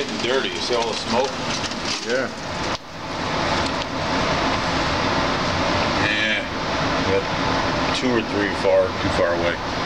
Getting dirty. you see all the smoke? Yeah. Yeah. Got two or three far, too far away.